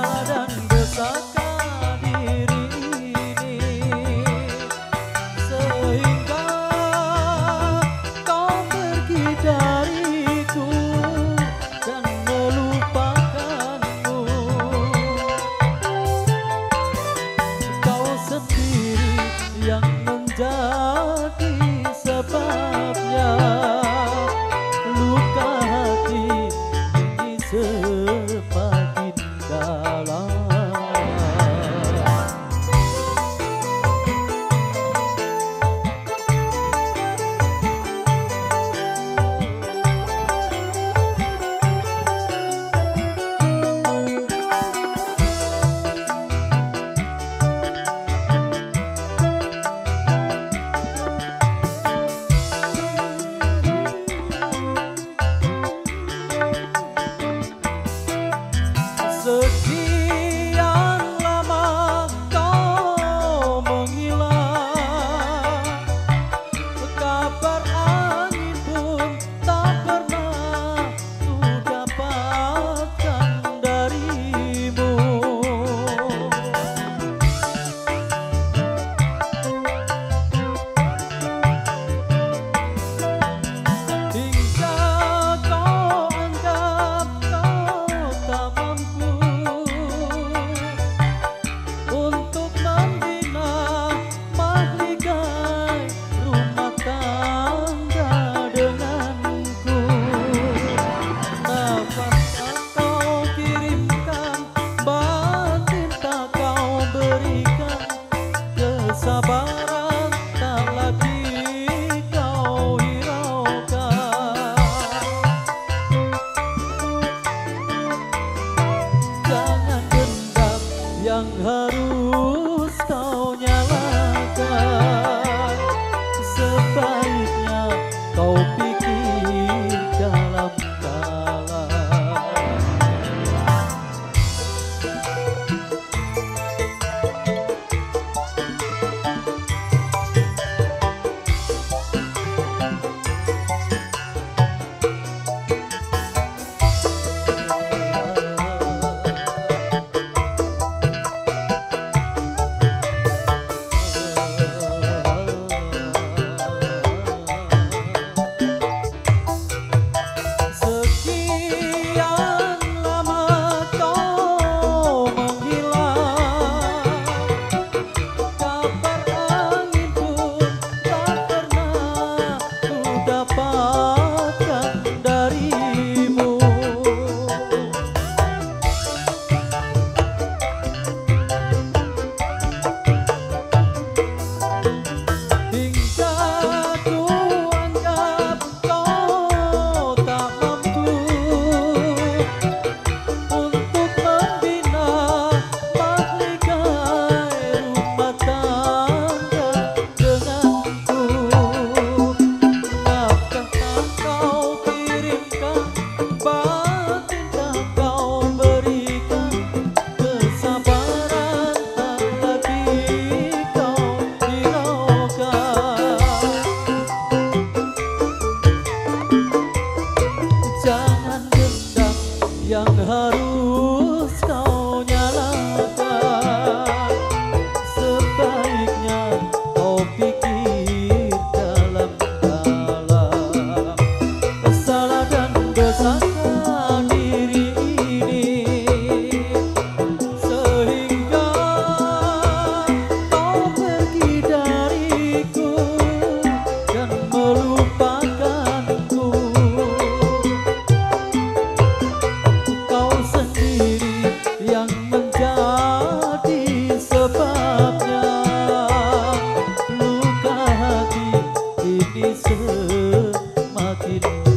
sarang besar मा yang harus yang harum kisah makin